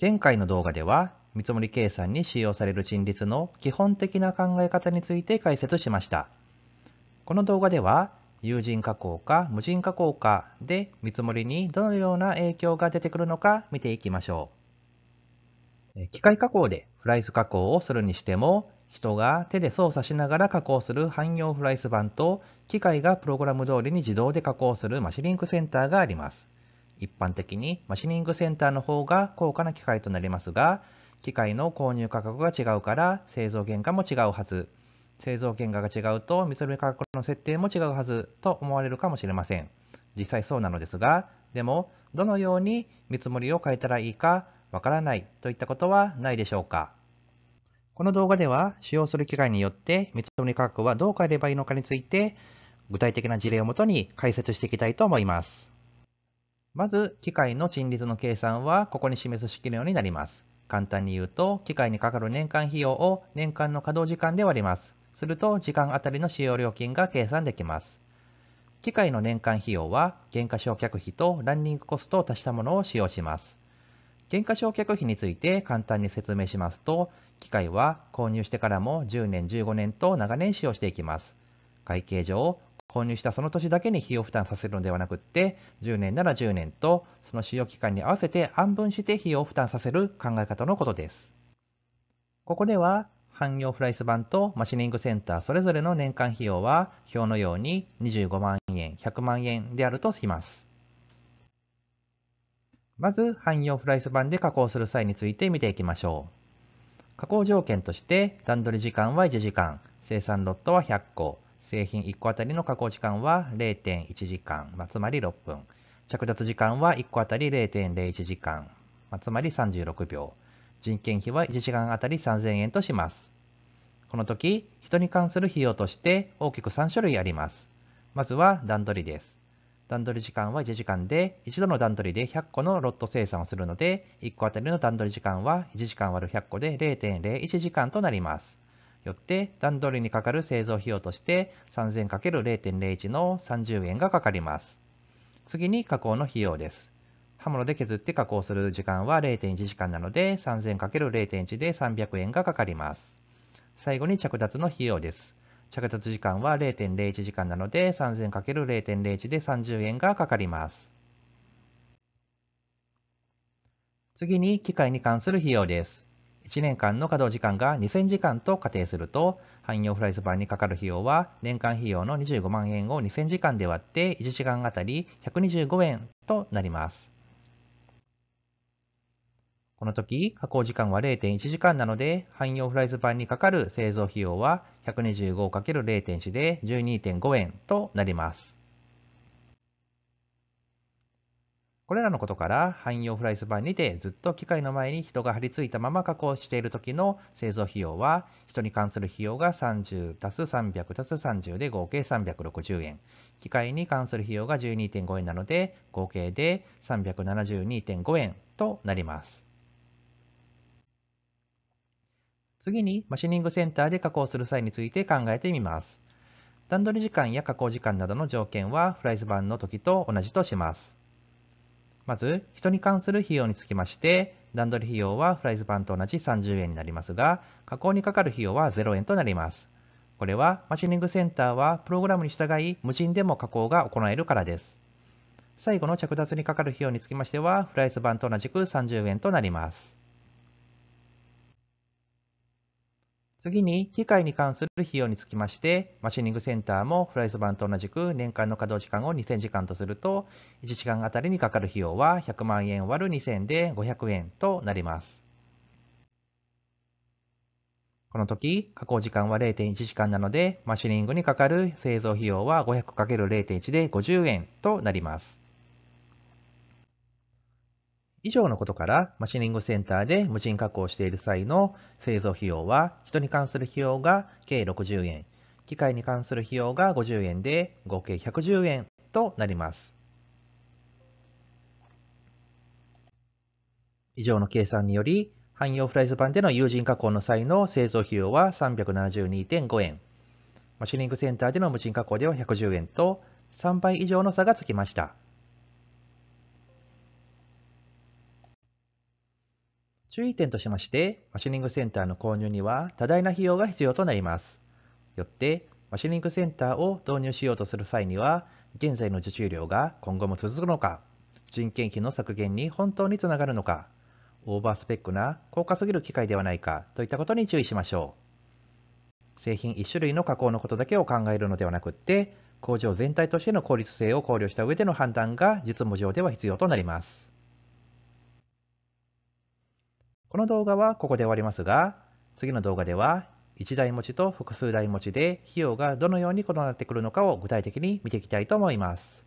前回の動画では見積もり計算に使用される賃率の基本的な考え方について解説しました。この動画では有人加工か無人加工かで見積もりにどのような影響が出てくるのか見ていきましょう。機械加工でフライス加工をするにしても人が手で操作しながら加工する汎用フライス板と機械がプログラム通りに自動で加工するマシニングセンターがあります。一般的にマシニングセンターの方が高価な機械となりますが、機械の購入価格が違うから製造原価も違うはず。製造原価が違うと見積もり価格の設定も違うはずと思われるかもしれません。実際そうなのですが、でもどのように見積もりを変えたらいいかわからないといったことはないでしょうか。この動画では使用する機械によって見積もり価格はどう変えればいいのかについて具体的な事例をもとに解説していきたいと思います。まず、機械の賃率の計算はここに示す式のようになります。簡単に言うと、機械にかかる年間費用を年間の稼働時間で割ります。すると時間あたりの使用料金が計算できます。機械の年間費用は原価償却費とランニングコストを足したものを使用します。原価償却費について簡単に説明しますと、機械は購入してからも10年15年と長年使用していきます。会計上、購入したその年だけに費用負担させるのではなくって、10年なら10年とその使用期間に合わせて安分して費用負担させる考え方のことです。ここでは汎用フライス版とマシニングセンターそれぞれの年間費用は表のように25万円、100万円であるとします。まず、汎用フライス版で加工する際について見ていきましょう。加工条件として、段取り時間は1時間、生産ロットは100個、製品1個あたりの加工時間は0.1時間、まあ、つまり6分。着脱時間は1個あたり0.01時間、まあ、つまり36秒。人件費は1時間あたり3000円とします。この時、人に関する費用として大きく3種類あります。まずは段取りです。段取り時間は1時間で、一度の段取りで100個のロット生産をするので、1個あたりの段取り時間は1時間割る100個で0.01時間となります。よって段取りにかかる製造費用として 3000×0.01 の30円がかかります。次に加工の費用です。刃物で削って加工する時間は0.1時間なので 3000×0.1 で300円がかかります。最後に着脱の費用です。着脱時間は0.01時間なので 3000×0.01 で30円がかかります。次に機械に関する費用です。1年間の稼働時間が2000時間と仮定すると、汎用フライス版にかかる費用は、年間費用の25万円を2000時間で割って1時間あたり125円となります。この時、加工時間は0.1時間なので、汎用フライス版にかかる製造費用は 125×0.1 で12.5円となります。これらのことから、汎用フライス板にてずっと機械の前に人が張り付いたまま加工している時の製造費用は、人に関する費用が30たす300たす30で合計360円。機械に関する費用が12.5円なので、合計で372.5円となります。次に、マシニングセンターで加工する際について考えてみます。段取り時間や加工時間などの条件はフライズ版の時と同じとします。まず、人に関する費用につきまして、段取り費用はフライズ版と同じ30円になりますが、加工にかかる費用は0円となります。これは、マシニングセンターはプログラムに従い、無人でも加工が行えるからです。最後の着脱にかかる費用につきましては、フライズ版と同じく30円となります。次に、機械に関する費用につきまして、マシニングセンターもフライス版と同じく年間の稼働時間を2000時間とすると、1時間あたりにかかる費用は100万円割る2000で500円となります。この時、加工時間は0.1時間なので、マシニングにかかる製造費用は 500×0.1 で50円となります。以上のことから、マシニングセンターで無人加工している際の製造費用は、人に関する費用が計60円、機械に関する費用が50円で、合計110円となります。以上の計算により、汎用フライズ版での有人加工の際の製造費用は372.5円、マシニングセンターでの無人加工では110円と3倍以上の差がつきました。注意点としまして、マシニングセンターの購入には多大な費用が必要となります。よって、マシニングセンターを導入しようとする際には、現在の受注量が今後も続くのか、人件費の削減に本当につながるのか、オーバースペックな高価すぎる機械ではないかといったことに注意しましょう。製品1種類の加工のことだけを考えるのではなくって、工場全体としての効率性を考慮した上での判断が実務上では必要となります。この動画はここで終わりますが、次の動画では1台持ちと複数台持ちで費用がどのように異なってくるのかを具体的に見ていきたいと思います。